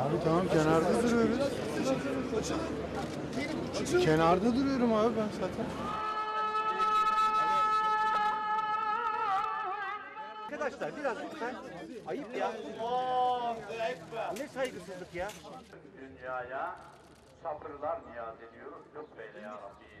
Abi tamam kenarda duruyoruz. Kenarda duruyorum abi ben zaten. Arkadaşlar biraz lütfen ayıp ya. Ne saygısızlık ya. dünyaya sabırlar niyaz ediyoruz. Lütfeyle ya Rabbi.